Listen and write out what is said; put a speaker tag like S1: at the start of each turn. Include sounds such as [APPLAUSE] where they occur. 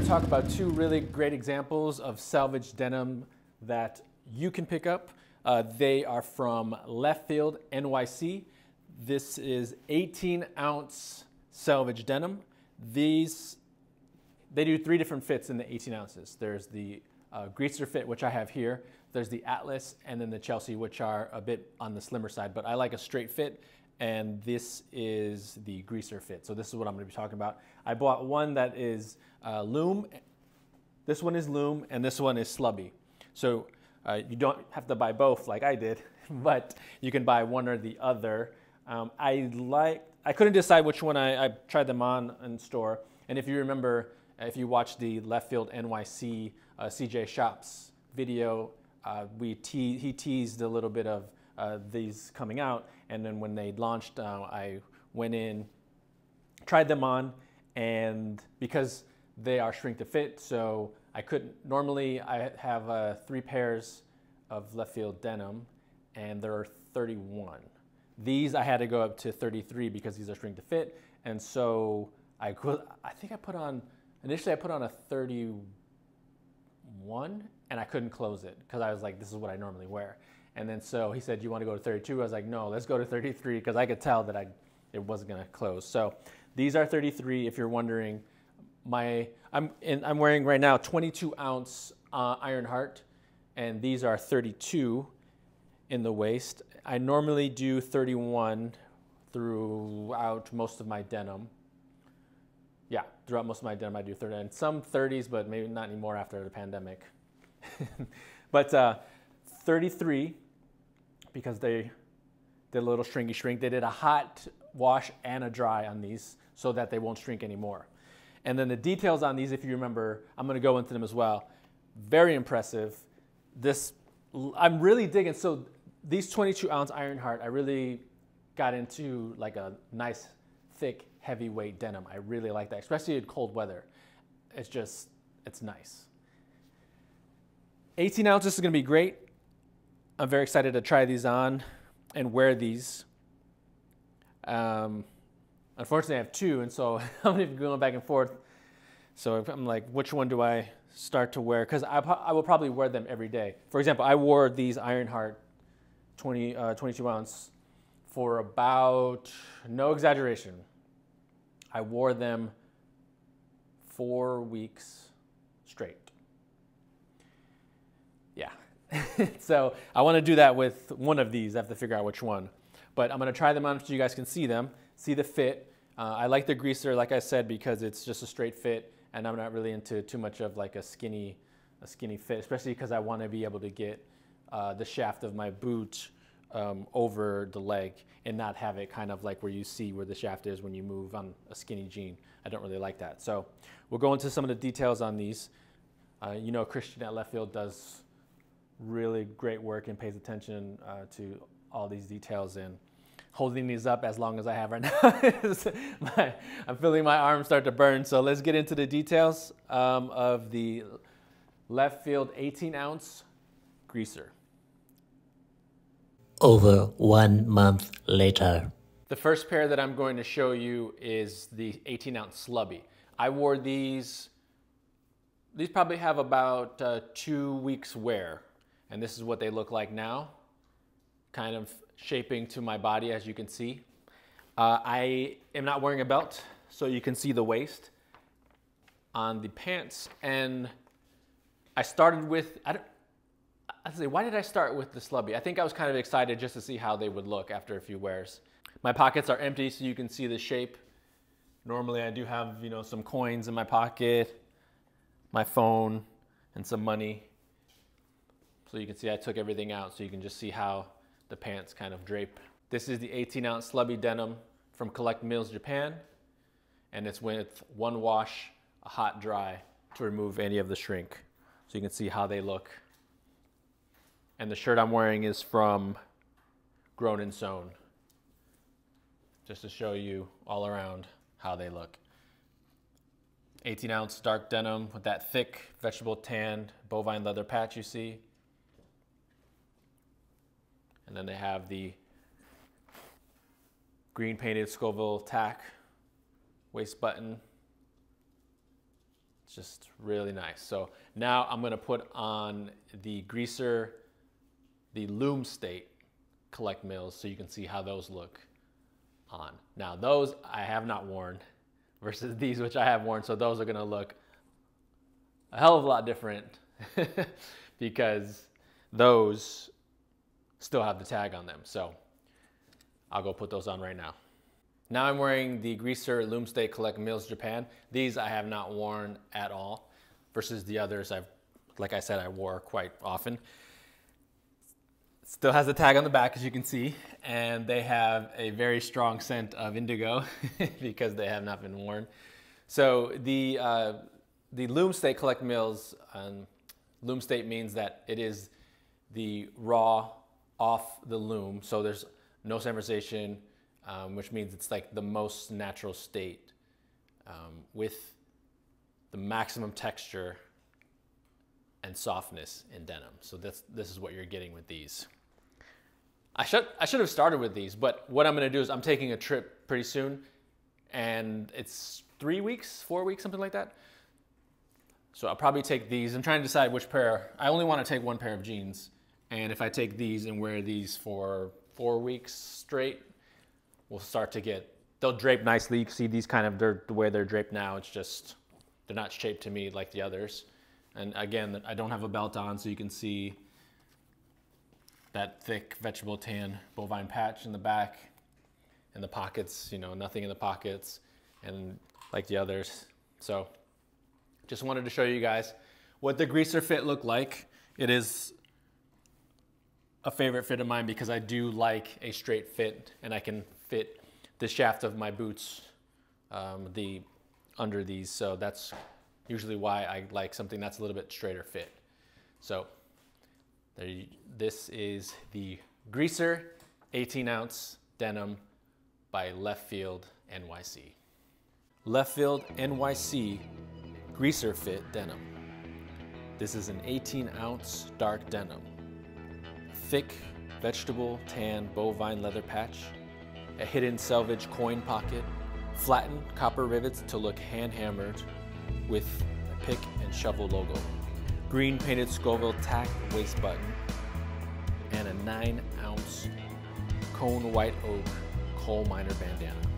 S1: going to talk about two really great examples of selvage denim that you can pick up. Uh, they are from Left Field NYC. This is 18 ounce selvage denim. These, they do three different fits in the 18 ounces. There's the uh, greaser fit, which I have here. There's the Atlas and then the Chelsea, which are a bit on the slimmer side, but I like a straight fit and this is the greaser fit. So this is what I'm gonna be talking about. I bought one that is uh, loom, this one is loom, and this one is slubby. So uh, you don't have to buy both like I did, [LAUGHS] but you can buy one or the other. Um, I like, I couldn't decide which one I, I tried them on in store. And if you remember, if you watched the Left Field NYC uh, CJ Shops video, uh, we te he teased a little bit of uh, these coming out. And then when they launched, uh, I went in, tried them on, and because they are shrink to fit, so I couldn't, normally I have uh, three pairs of left field denim, and there are 31. These I had to go up to 33 because these are shrink to fit, and so I, I think I put on, initially I put on a 31, and I couldn't close it because I was like, this is what I normally wear. And then so he said, you want to go to 32? I was like, no, let's go to 33 because I could tell that I, it wasn't going to close. So these are 33 if you're wondering. My, I'm, I'm wearing right now 22 ounce uh, Iron Heart and these are 32 in the waist. I normally do 31 throughout most of my denim. Yeah, throughout most of my denim I do 30, and some 30s, but maybe not anymore after the pandemic. [LAUGHS] but uh, 33 because they did a little shrinky shrink. They did a hot wash and a dry on these so that they won't shrink anymore. And then the details on these, if you remember, I'm gonna go into them as well. Very impressive. This, I'm really digging. So these 22 ounce Iron Heart, I really got into like a nice, thick, heavyweight denim. I really like that, especially in cold weather. It's just, it's nice. 18 ounces is gonna be great. I'm very excited to try these on and wear these. Um, unfortunately, I have two, and so [LAUGHS] I'm going to be going back and forth. So I'm like, which one do I start to wear? Because I, I will probably wear them every day. For example, I wore these Ironheart 20, uh, 22 ounce for about, no exaggeration, I wore them four weeks straight. [LAUGHS] so I want to do that with one of these. I have to figure out which one. But I'm going to try them on so you guys can see them, see the fit. Uh, I like the greaser, like I said, because it's just a straight fit, and I'm not really into too much of like a skinny, a skinny fit, especially because I want to be able to get uh, the shaft of my boot um, over the leg and not have it kind of like where you see where the shaft is when you move on a skinny jean. I don't really like that. So we'll go into some of the details on these. Uh, you know, Christian at Left Field does really great work and pays attention uh, to all these details and holding these up as long as I have right [LAUGHS] now. my, I'm feeling my arms start to burn. So let's get into the details um, of the left field 18 ounce greaser.
S2: Over one month later.
S1: The first pair that I'm going to show you is the 18 ounce slubby. I wore these, these probably have about uh, two weeks wear and this is what they look like now, kind of shaping to my body as you can see. Uh, I am not wearing a belt, so you can see the waist on the pants. And I started with, I don't, I say, why did I start with the slubby? I think I was kind of excited just to see how they would look after a few wears. My pockets are empty so you can see the shape. Normally I do have, you know, some coins in my pocket, my phone, and some money. So you can see I took everything out so you can just see how the pants kind of drape. This is the 18 ounce slubby denim from Collect Mills Japan. And it's with one wash, a hot dry to remove any of the shrink. So you can see how they look. And the shirt I'm wearing is from Grown and Sewn. Just to show you all around how they look. 18 ounce dark denim with that thick vegetable tanned bovine leather patch you see. And then they have the green painted Scovill tack waist button It's just really nice. So now I'm gonna put on the greaser, the loom state collect mills so you can see how those look on. Now those I have not worn [LAUGHS] versus these which I have worn. So those are gonna look a hell of a lot different [LAUGHS] because those still have the tag on them. So I'll go put those on right now. Now I'm wearing the Greaser Loomstate Collect Mills Japan. These I have not worn at all versus the others I've, like I said, I wore quite often. Still has the tag on the back as you can see and they have a very strong scent of indigo [LAUGHS] because they have not been worn. So the, uh, the Loom State Collect Mills, um, Loom State means that it is the raw off the loom. So there's no sanforization, um, which means it's like the most natural state um, with the maximum texture and softness in denim. So this, this is what you're getting with these. I should, I should have started with these, but what I'm gonna do is I'm taking a trip pretty soon and it's three weeks, four weeks, something like that. So I'll probably take these. I'm trying to decide which pair. I only want to take one pair of jeans. And if I take these and wear these for four weeks straight, we'll start to get, they'll drape nicely. You can see these kind of, they're, the way they're draped now, it's just, they're not shaped to me like the others. And again, I don't have a belt on, so you can see that thick vegetable tan bovine patch in the back and the pockets, you know, nothing in the pockets and like the others. So just wanted to show you guys what the greaser fit looked like. It is a favorite fit of mine because I do like a straight fit and I can fit the shaft of my boots um, the under these. So that's usually why I like something that's a little bit straighter fit. So you, this is the Greaser 18 ounce denim by Left Field NYC. Left Field NYC Greaser Fit denim. This is an 18 ounce dark denim thick vegetable tan bovine leather patch, a hidden selvage coin pocket, flattened copper rivets to look hand hammered with a pick and shovel logo, green painted Scovill tack waist button, and a 9 ounce cone white oak coal miner bandana.